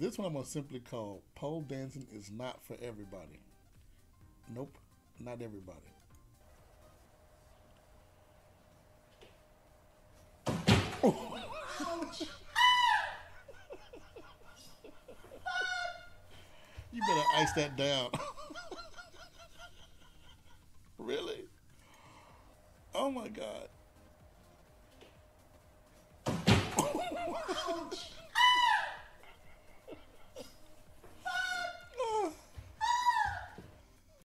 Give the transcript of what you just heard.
This one I'm gonna simply call pole dancing is not for everybody. Nope, not everybody. you better ice that down. really? Oh my god.